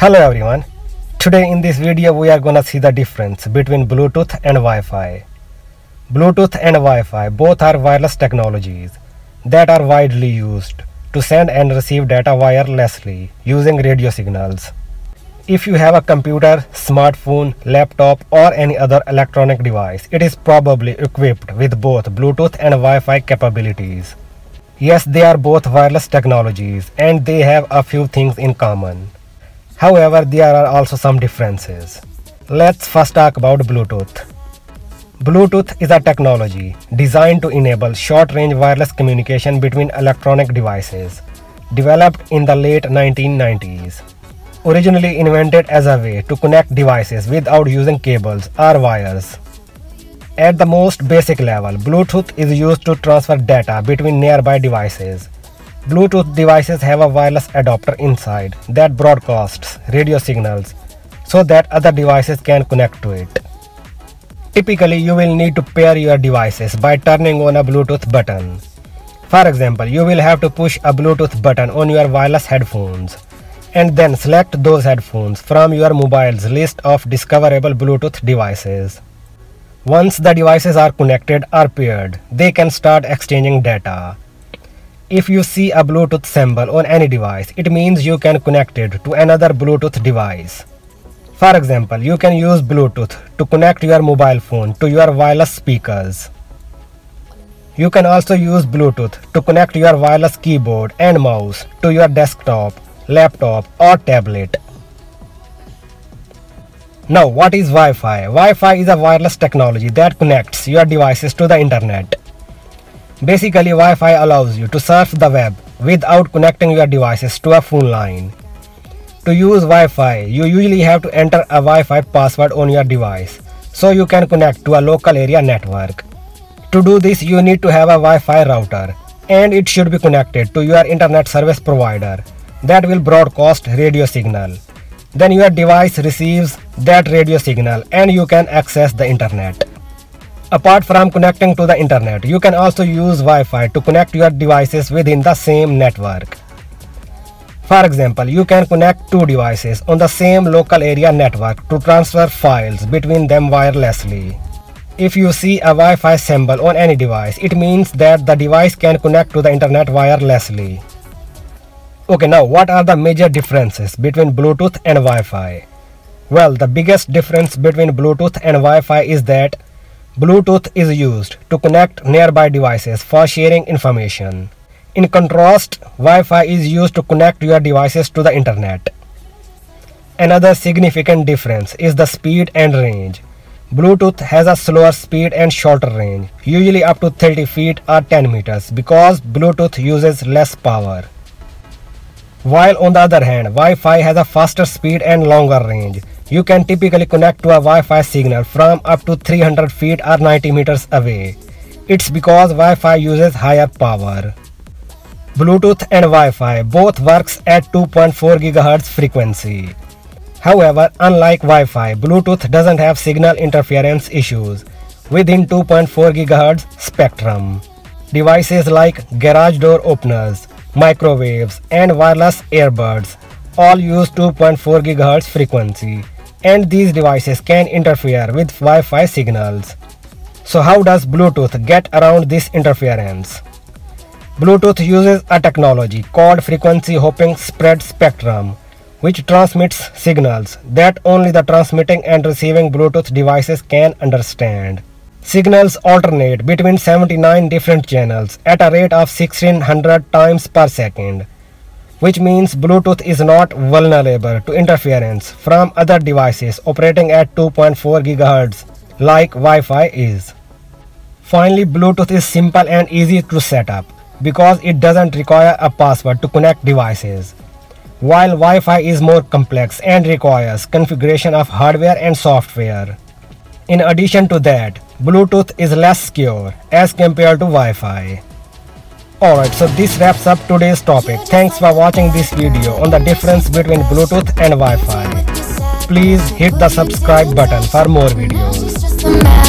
Hello everyone. Today in this video we are gonna see the difference between Bluetooth and Wi-Fi. Bluetooth and Wi-Fi both are wireless technologies that are widely used to send and receive data wirelessly using radio signals. If you have a computer, smartphone, laptop or any other electronic device, it is probably equipped with both Bluetooth and Wi-Fi capabilities. Yes, they are both wireless technologies and they have a few things in common. However, there are also some differences. Let's first talk about Bluetooth. Bluetooth is a technology designed to enable short-range wireless communication between electronic devices, developed in the late 1990s. Originally invented as a way to connect devices without using cables or wires. At the most basic level, Bluetooth is used to transfer data between nearby devices. Bluetooth devices have a wireless adapter inside that broadcasts radio signals so that other devices can connect to it. Typically, you will need to pair your devices by turning on a Bluetooth button. For example, you will have to push a Bluetooth button on your wireless headphones and then select those headphones from your mobile's list of discoverable Bluetooth devices. Once the devices are connected or paired, they can start exchanging data. If you see a Bluetooth symbol on any device, it means you can connect it to another Bluetooth device. For example, you can use Bluetooth to connect your mobile phone to your wireless speakers. You can also use Bluetooth to connect your wireless keyboard and mouse to your desktop, laptop or tablet. Now what is Wi-Fi? Wi-Fi is a wireless technology that connects your devices to the internet. Basically Wi-Fi allows you to surf the web without connecting your devices to a phone line. To use Wi-Fi, you usually have to enter a Wi-Fi password on your device so you can connect to a local area network. To do this, you need to have a Wi-Fi router and it should be connected to your internet service provider that will broadcast radio signal. Then your device receives that radio signal and you can access the internet. Apart from connecting to the internet, you can also use Wi-Fi to connect your devices within the same network. For example, you can connect two devices on the same local area network to transfer files between them wirelessly. If you see a Wi-Fi symbol on any device, it means that the device can connect to the internet wirelessly. Okay, now what are the major differences between Bluetooth and Wi-Fi? Well, the biggest difference between Bluetooth and Wi-Fi is that Bluetooth is used to connect nearby devices for sharing information. In contrast, Wi-Fi is used to connect your devices to the internet. Another significant difference is the speed and range. Bluetooth has a slower speed and shorter range, usually up to 30 feet or 10 meters because Bluetooth uses less power. While on the other hand, Wi-Fi has a faster speed and longer range. You can typically connect to a Wi-Fi signal from up to 300 feet or 90 meters away. It's because Wi-Fi uses higher power. Bluetooth and Wi-Fi both works at 2.4 GHz frequency. However, unlike Wi-Fi, Bluetooth doesn't have signal interference issues within 2.4 GHz spectrum. Devices like garage door openers, microwaves, and wireless earbuds all use 2.4 GHz frequency, and these devices can interfere with Wi-Fi signals. So how does Bluetooth get around this interference? Bluetooth uses a technology called frequency hopping spread spectrum, which transmits signals that only the transmitting and receiving Bluetooth devices can understand. Signals alternate between 79 different channels at a rate of 1600 times per second, which means Bluetooth is not vulnerable to interference from other devices operating at 2.4 GHz like Wi-Fi is. Finally, Bluetooth is simple and easy to set up because it doesn't require a password to connect devices, while Wi-Fi is more complex and requires configuration of hardware and software. In addition to that, Bluetooth is less secure as compared to Wi-Fi. Alright, so this wraps up today's topic. Thanks for watching this video on the difference between Bluetooth and Wi-Fi. Please hit the subscribe button for more videos.